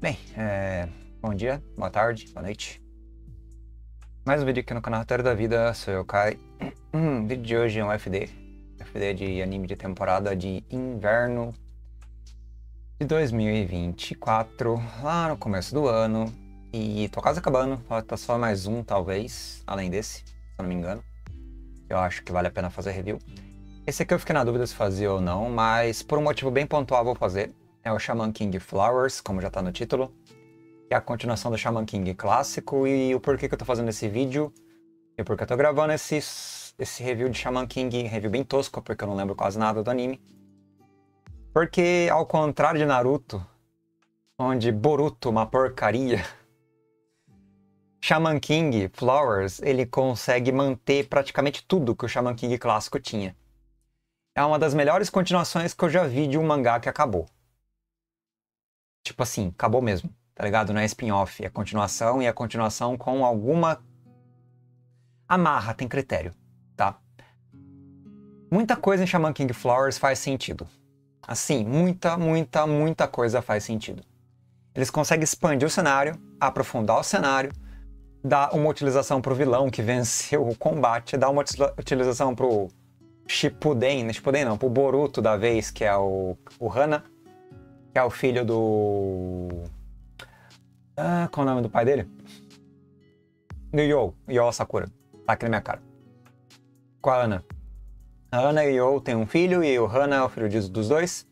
Bem, é... bom dia, boa tarde, boa noite. Mais um vídeo aqui no canal Roteiro da Vida, sou eu, Kai. O vídeo de hoje é um FD. FD de anime de temporada de inverno de 2024, lá no começo do ano. E tô quase acabando, falta só mais um, talvez, além desse, se eu não me engano. Eu acho que vale a pena fazer review. Esse aqui eu fiquei na dúvida se fazia ou não, mas por um motivo bem pontual vou fazer. É o Shaman King Flowers, como já tá no título. Que é a continuação do Shaman King clássico. E o porquê que eu tô fazendo esse vídeo. E porque eu tô gravando esse, esse review de Shaman King, review bem tosco, porque eu não lembro quase nada do anime. Porque, ao contrário de Naruto, onde Boruto, uma porcaria, Shaman King Flowers, ele consegue manter praticamente tudo que o Shaman King clássico tinha. É uma das melhores continuações que eu já vi de um mangá que acabou. Tipo assim, acabou mesmo, tá ligado? Não é spin-off, é continuação e é continuação com alguma amarra, tem critério, tá? Muita coisa em Shaman King Flowers faz sentido. Assim, muita, muita, muita coisa faz sentido. Eles conseguem expandir o cenário, aprofundar o cenário, dar uma utilização pro vilão que venceu o combate, dar uma utilização pro Shippuden, não Shippuden não, pro Boruto da vez, que é o, o Hana, que é o filho do... Ah, qual é o nome do pai dele? Do Yo, Yo Sakura. Tá aqui na minha cara. Com a Ana. A Ana e o Yo têm um filho e o Hana é o filho dos dois.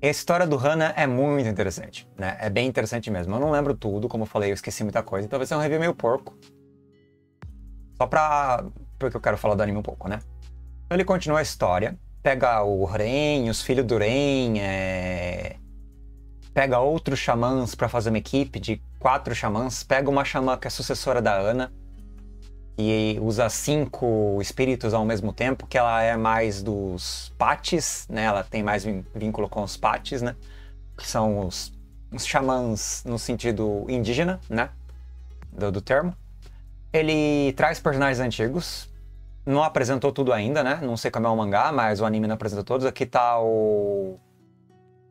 E a história do Hana é muito interessante, né? É bem interessante mesmo. Eu não lembro tudo, como eu falei, eu esqueci muita coisa, então vai ser um review meio porco. Só pra... porque eu quero falar do anime um pouco, né? Então ele continua a história, pega o Ren, os filhos do Ren, é... pega outros xamãs para fazer uma equipe de quatro xamãs, pega uma xamã que é sucessora da Ana, e usa cinco espíritos ao mesmo tempo, que ela é mais dos pates, né? Ela tem mais vínculo com os pates, né? Que são os, os xamãs no sentido indígena, né? Do, do termo. Ele traz personagens antigos. Não apresentou tudo ainda, né? Não sei como é o mangá, mas o anime não apresenta todos. Aqui tá o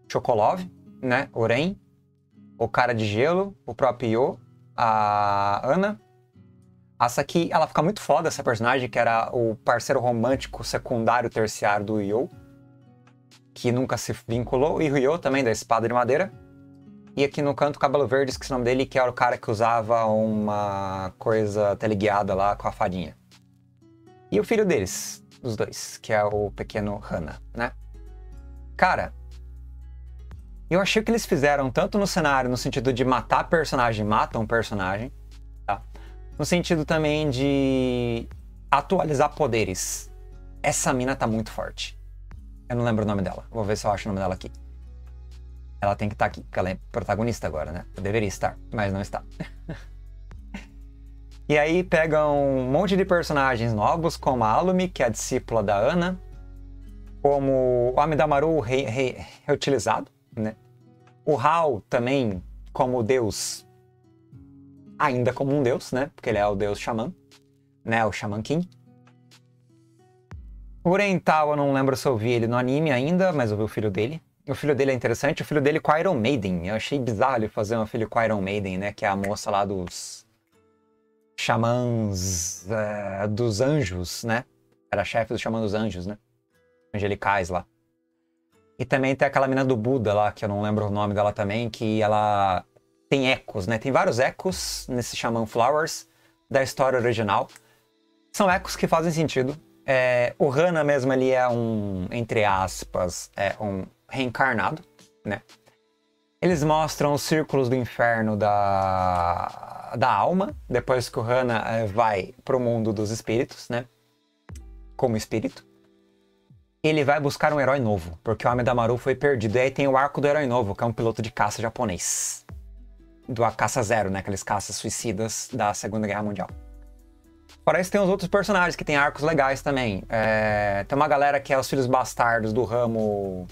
Chocolov, né? O Ren, o Cara de Gelo, o próprio Yo, a Ana, essa aqui, ela fica muito foda, essa personagem, que era o parceiro romântico secundário terciário do Yo, que nunca se vinculou, e o Yo também, da Espada de Madeira. E aqui no canto, o Cabelo Verde, esqueci o nome dele, que era o cara que usava uma coisa teleguiada lá com a fadinha. E o filho deles, dos dois, que é o pequeno Hana, né? Cara, eu achei que eles fizeram tanto no cenário, no sentido de matar personagem, matam personagem, no sentido também de atualizar poderes. Essa mina tá muito forte. Eu não lembro o nome dela. Vou ver se eu acho o nome dela aqui. Ela tem que estar tá aqui, porque ela é protagonista agora, né? Eu deveria estar, mas não está. e aí pegam um monte de personagens novos, como a Alumi, que é a discípula da Ana, como o Amidamaru re, re, reutilizado, né? O Hal também como deus ainda como um deus, né? Porque ele é o deus xamã, né? O Shaman King. O Oriental, eu não lembro se eu vi ele no anime ainda, mas eu vi o filho dele. O filho dele é interessante, o filho dele com Iron Maiden. Eu achei bizarro ele fazer um filho com Iron Maiden, né? Que é a moça lá dos xamãs uh, dos anjos, né? Era chefe do xamã dos anjos, né? Angelicais lá. E também tem aquela mina do Buda lá, que eu não lembro o nome dela também, que ela tem ecos, né? Tem vários ecos nesse Shaman Flowers da história original. São ecos que fazem sentido. É, o Hana mesmo ali é um, entre aspas, é um reencarnado, né? Eles mostram os círculos do inferno da, da alma, depois que o Hana é, vai para o mundo dos espíritos, né? Como espírito. Ele vai buscar um herói novo, porque o Amidamaru foi perdido. E aí tem o arco do herói novo, que é um piloto de caça japonês do A Caça Zero, né? Aqueles caças suicidas da Segunda Guerra Mundial. Fora isso, tem os outros personagens que tem arcos legais também. É... Tem uma galera que é os filhos bastardos do ramo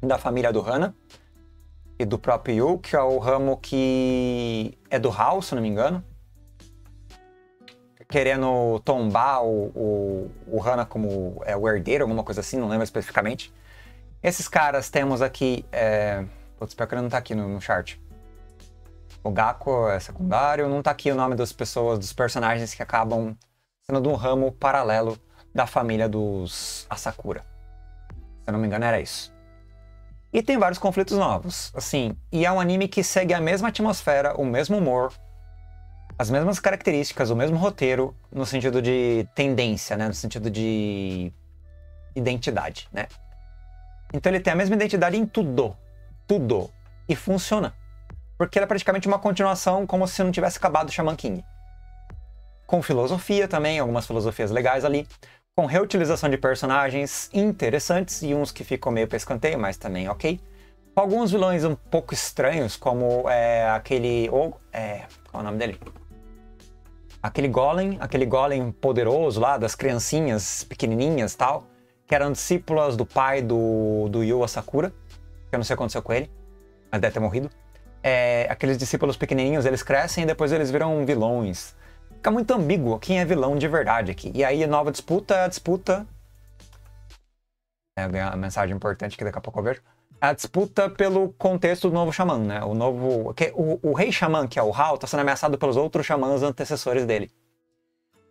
da família do Hana e do próprio Yu, que é o ramo que é do Hal, se não me engano. Querendo tombar o, o, o Hana como é, o herdeiro, alguma coisa assim, não lembro especificamente. Esses caras temos aqui. É... Putz, pior que ele não tá aqui no, no chart. O Gakko é secundário, não tá aqui o nome das pessoas, dos personagens que acabam sendo de um ramo paralelo da família dos Asakura. Se eu não me engano, era isso. E tem vários conflitos novos, assim, e é um anime que segue a mesma atmosfera, o mesmo humor, as mesmas características, o mesmo roteiro, no sentido de tendência, né? No sentido de identidade, né? Então ele tem a mesma identidade em tudo, tudo, e funciona. Porque ele é praticamente uma continuação, como se não tivesse acabado Shaman King. Com filosofia também, algumas filosofias legais ali com reutilização de personagens interessantes e uns que ficam meio pescanteio, mas também ok. Com alguns vilões um pouco estranhos, como é, aquele. Ou, é, qual é o nome dele? Aquele Golem, aquele Golem poderoso lá, das criancinhas pequenininhas tal, que eram discípulas do pai do, do Yu Asakura, que eu não sei o que aconteceu com ele, mas deve ter morrido. É, aqueles discípulos pequenininhos, eles crescem e depois eles viram vilões fica muito ambíguo quem é vilão de verdade aqui. E aí, nova disputa a disputa. É a mensagem importante que daqui a pouco eu vejo. A disputa pelo contexto do novo xamã, né? O novo. Que, o, o rei xamã, que é o Hao, está sendo ameaçado pelos outros xamãs antecessores dele.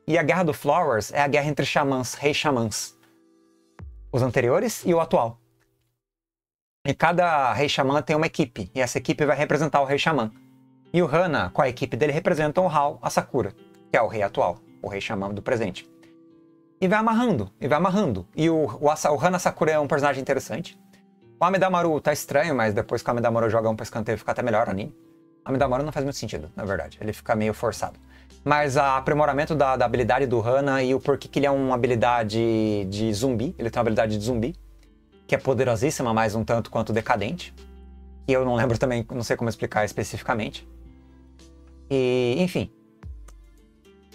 E a guerra do Flowers é a guerra entre xamãs, reis xamãs. Os anteriores e o atual. E cada rei xamã tem uma equipe, e essa equipe vai representar o rei xamã. E o Hana, com a equipe dele, representam o Hao, a Sakura que é o rei atual, o rei Xamã do presente. E vai amarrando, e vai amarrando. E o, o, o Hana Sakura é um personagem interessante. O Amidamaru tá estranho, mas depois que o Amidamaru joga um pra escanteio fica até melhor o anime. O Amidamaru não faz muito sentido, na verdade. Ele fica meio forçado. Mas o aprimoramento da, da, habilidade do Hana e o porquê que ele é uma habilidade de zumbi. Ele tem uma habilidade de zumbi, que é poderosíssima, mas um tanto quanto decadente. E eu não lembro também, não sei como explicar especificamente. E, enfim,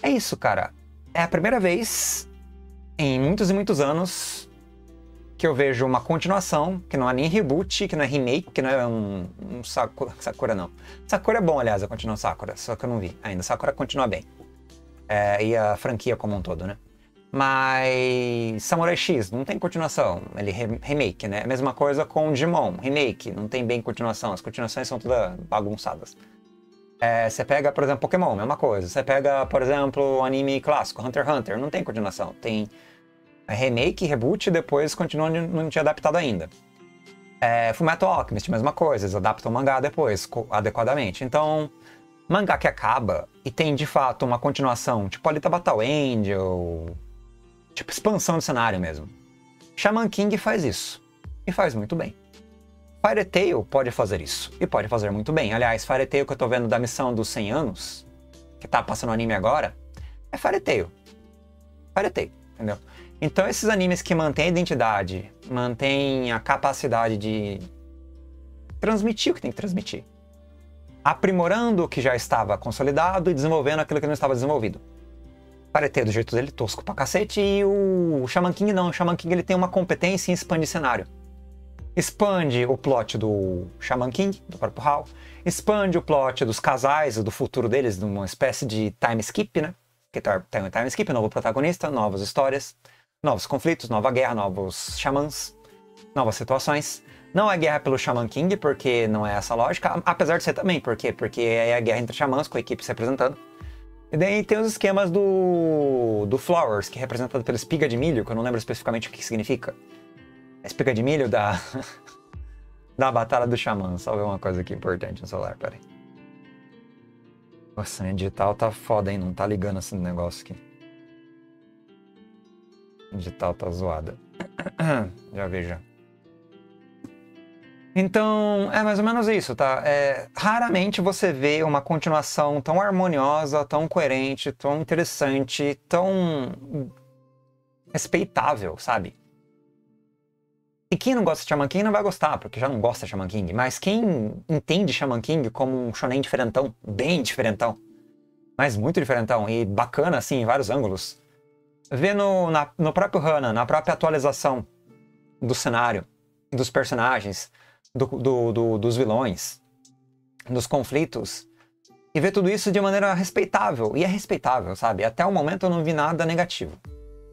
é isso, cara. É a primeira vez em muitos e muitos anos que eu vejo uma continuação, que não é nem reboot, que não é remake, que não é um, um Sakura, Sakura, não. Sakura é bom, aliás, a continuação Sakura, só que eu não vi ainda. Sakura continua bem. É, e a franquia como um todo, né? Mas Samurai X não tem continuação, ele re remake, né? A mesma coisa com Digimon, remake, não tem bem continuação, as continuações são todas bagunçadas. É, você pega, por exemplo, Pokémon, mesma coisa. Você pega, por exemplo, o anime clássico, Hunter x Hunter, não tem continuação. Tem remake, reboot, depois continua não tinha adaptado ainda. É, Fullmetal Alchemist, mesma coisa, eles adaptam o mangá depois, adequadamente. Então, mangá que acaba e tem de fato uma continuação, tipo Alita Battle Angel, tipo expansão do cenário mesmo. Shaman King faz isso. E faz muito bem. Fire Tail pode fazer isso, e pode fazer muito bem. Aliás, Fire Tail que eu tô vendo da missão dos 100 anos, que tá passando anime agora, é Fire Tail. Fire Tail, entendeu? Então esses animes que mantêm a identidade, mantêm a capacidade de transmitir o que tem que transmitir, aprimorando o que já estava consolidado e desenvolvendo aquilo que não estava desenvolvido. Tail do jeito dele, tosco pra cacete, e o Shaman King não. O Shaman King ele tem uma competência em expandir cenário expande o plot do Shaman King, do próprio Hal, expande o plot dos casais, do futuro deles, numa espécie de time skip, né? Que tá, tem um time skip, novo protagonista, novas histórias, novos conflitos, nova guerra, novos xamãs, novas situações. Não é guerra pelo Shaman King, porque não é essa lógica, apesar de ser também, por quê? Porque é a guerra entre xamãs, com a equipe se representando. E daí tem os esquemas do, do Flowers, que é representado pela espiga de milho, que eu não lembro especificamente o que significa espiga de milho da, da Batalha do Xamã. Só ver uma coisa aqui importante no celular, peraí. Nossa, minha digital tá foda, hein? Não tá ligando esse negócio aqui. Digital tá zoada. já vejo. Então, é mais ou menos isso, tá? É, raramente você vê uma continuação tão harmoniosa, tão coerente, tão interessante, tão respeitável, sabe? E quem não gosta de Shaman King não vai gostar, porque já não gosta de Shaman King. Mas quem entende Shaman King como um shonen diferentão, bem diferentão, mas muito diferentão e bacana assim em vários ângulos, vê no, na, no próprio Hana, na própria atualização do cenário, dos personagens, do, do, do, dos vilões, dos conflitos, e vê tudo isso de maneira respeitável. E é respeitável, sabe? Até o momento eu não vi nada negativo.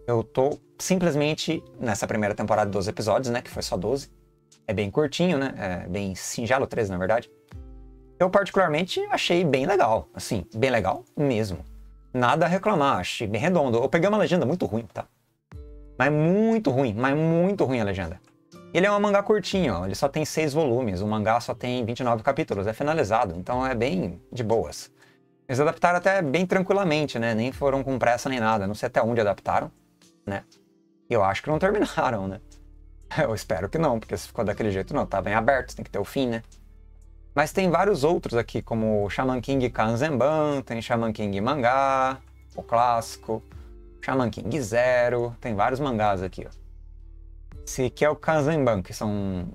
Eu tô simplesmente nessa primeira temporada de 12 episódios, né? Que foi só 12. É bem curtinho, né? É bem singelo, 13 na verdade. eu particularmente achei bem legal, assim, bem legal mesmo. Nada a reclamar, achei bem redondo. Eu peguei uma legenda muito ruim, tá? Mas muito ruim, mas muito ruim a legenda. Ele é um mangá curtinho, ó, ele só tem seis volumes, o mangá só tem 29 capítulos, é finalizado, então é bem de boas. Eles adaptaram até bem tranquilamente, né? Nem foram com pressa nem nada, não sei até onde adaptaram, né? Eu acho que não terminaram, né? Eu espero que não, porque se ficou daquele jeito não, tá bem aberto, tem que ter o fim, né? Mas tem vários outros aqui, como Shaman King Kanzenban, tem Shaman King Mangá, o clássico, Shaman King Zero, tem vários mangás aqui, ó. Esse aqui é o Kanzenban, que são...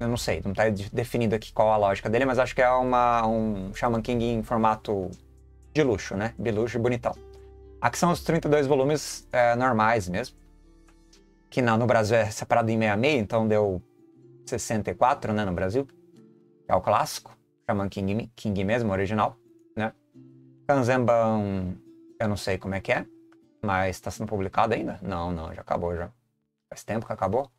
Eu não sei, não está definido aqui qual a lógica dele, mas acho que é uma, um Shaman King em formato de luxo, né? De luxo e bonitão. Aqui são os 32 volumes é, normais mesmo. Que no Brasil é separado em meia meia, então deu 64, né, no Brasil. É o clássico, Shaman King, King mesmo, original, né? Kanzenban, eu não sei como é que é, mas está sendo publicado ainda? Não, não, já acabou já. Faz tempo que acabou.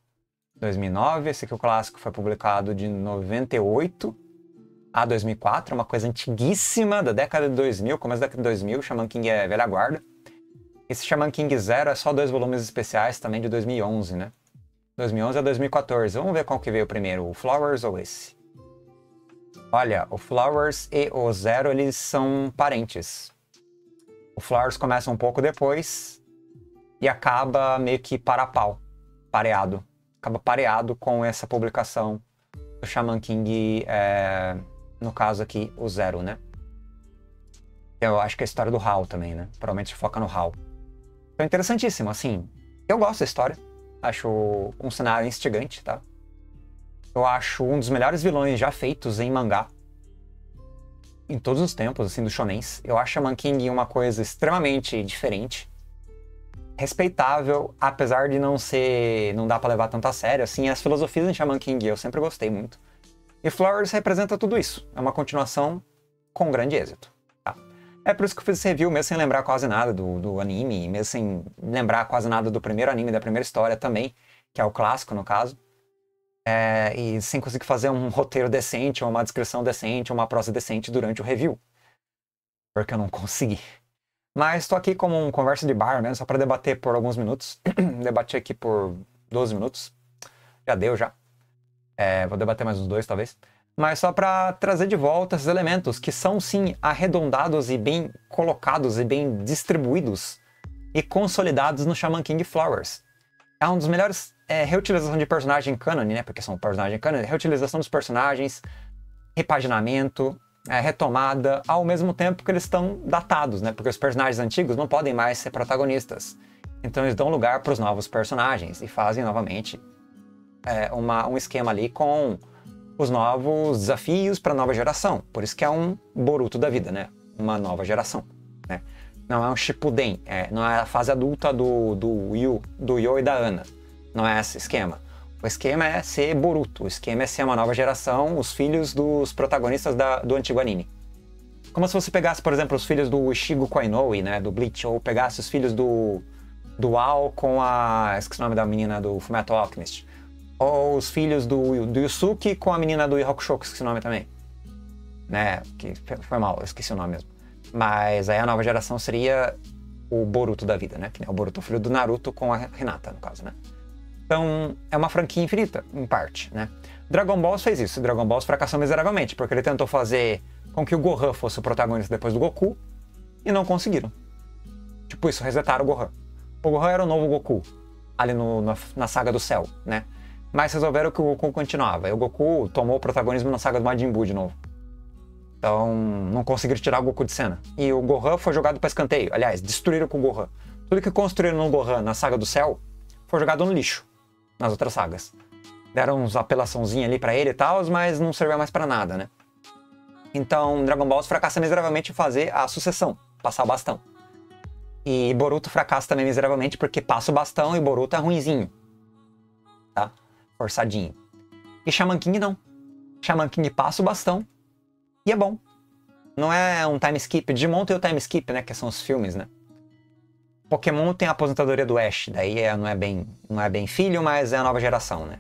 2009, esse aqui o clássico foi publicado de 98 a 2004, uma coisa antiguíssima da década de 2000, começo da década de 2000, Shaman King é velha guarda. Esse Shaman King Zero é só dois volumes especiais também de 2011, né? 2011 a 2014. Vamos ver qual que veio primeiro, o Flowers ou esse? Olha, o Flowers e o Zero, eles são parentes. O Flowers começa um pouco depois e acaba meio que para pau, pareado. Acaba pareado com essa publicação do Shaman King, é, no caso aqui, o Zero, né? Eu acho que é a história do Hal também, né? Provavelmente foca no Hal. Então, interessantíssimo, assim. Eu gosto da história. Acho um cenário instigante, tá? Eu acho um dos melhores vilões já feitos em mangá. Em todos os tempos, assim, do shonens. Eu acho a Man King uma coisa extremamente diferente. Respeitável, apesar de não ser... Não dá para levar tanto a sério, assim. As filosofias em Shaman King eu sempre gostei muito. E Flowers representa tudo isso. É uma continuação com grande êxito. É por isso que eu fiz esse review, mesmo sem lembrar quase nada do, do anime, mesmo sem lembrar quase nada do primeiro anime, da primeira história também, que é o clássico no caso. É, e sem conseguir fazer um roteiro decente, ou uma descrição decente, ou uma prosa decente durante o review. Porque eu não consegui. Mas estou aqui como um conversa de bar mesmo, só para debater por alguns minutos. Debati aqui por 12 minutos. Já deu já. É, vou debater mais uns dois, talvez mas só para trazer de volta esses elementos que são sim arredondados e bem colocados e bem distribuídos e consolidados no Shaman King Flowers. É um dos melhores é, reutilização de personagem canon, né? Porque são personagem canon, reutilização dos personagens, repaginamento, é, retomada, ao mesmo tempo que eles estão datados, né? Porque os personagens antigos não podem mais ser protagonistas. Então eles dão lugar para os novos personagens e fazem novamente é, uma, um esquema ali com os novos desafios para a nova geração. Por isso que é um Boruto da vida, né? Uma nova geração. Né? Não é um Shippuden, é, não é a fase adulta do, do Yu, do Yo e da Ana. Não é esse esquema. O esquema é ser Boruto, o esquema é ser uma nova geração, os filhos dos protagonistas da, do antigo anime. Como se você pegasse, por exemplo, os filhos do Ishigo Koinoe, né, do Bleach, ou pegasse os filhos do, do Ao com a... esqueci o nome da menina do Fullmetal Alchemist os filhos do, do Yusuke com a menina do Yu Hakusho, que esqueci o nome também. Né? Que foi mal, eu esqueci o nome mesmo. Mas aí a nova geração seria o Boruto da vida, né? Que é o Boruto, filho do Naruto com a Hinata, no caso, né? Então, é uma franquia infinita, em parte, né? Dragon Ball fez isso. Dragon Ball fracassou miseravelmente, porque ele tentou fazer com que o Gohan fosse o protagonista depois do Goku, e não conseguiram. Tipo isso, resetaram o Gohan. O Gohan era o novo Goku, ali no, na, na saga do céu, né? Mas resolveram que o Goku continuava. E o Goku tomou o protagonismo na saga do Majin Buu de novo. Então, não conseguiram tirar o Goku de cena. E o Gohan foi jogado para escanteio. Aliás, destruíram com o Gohan. Tudo que construíram no Gohan na saga do céu foi jogado no lixo nas outras sagas. Deram uns apelaçãozinha ali para ele e tal, mas não serviu mais para nada, né? Então, Dragon Ball fracassa miseravelmente em fazer a sucessão, passar o bastão. E Boruto fracassa também miseravelmente porque passa o bastão e Boruto é ruinzinho. Forçadinho. E Shaman King não. Shaman King passa o bastão e é bom. Não é um time skip. Digimon tem o time skip, né? Que são os filmes, né? Pokémon tem a aposentadoria do Ash, daí é, não, é bem, não é bem filho, mas é a nova geração, né?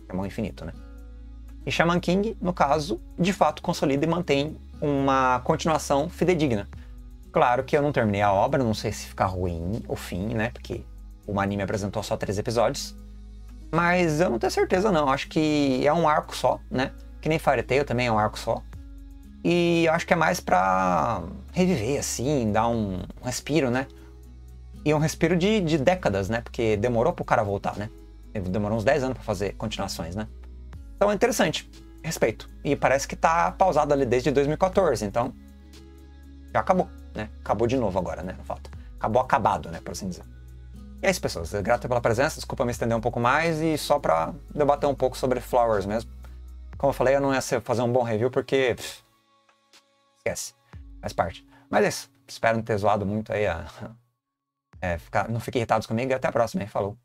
Pokémon infinito, né? E Shaman King, no caso, de fato consolida e mantém uma continuação fidedigna. Claro que eu não terminei a obra, não sei se ficar ruim o fim, né? Porque o anime apresentou só três episódios. Mas eu não tenho certeza não, acho que é um arco só, né? Que nem Fairy Tail também é um arco só. E acho que é mais pra reviver, assim, dar um respiro, né? E um respiro de, de décadas, né? Porque demorou pro cara voltar, né? Demorou uns 10 anos para fazer continuações, né? Então é interessante, respeito. E parece que tá pausado ali desde 2014, então já acabou, né? Acabou de novo agora, né? Não falta. Acabou acabado, né? Por assim dizer. E é isso, pessoas. Grato pela presença, desculpa me estender um pouco mais e só pra debater um pouco sobre Flowers mesmo. Como eu falei, eu não ia fazer um bom review porque. Pff, esquece. Faz parte. Mas é isso. Espero não ter zoado muito aí. A... É, ficar... Não fiquem irritados comigo e até a próxima, hein? Falou.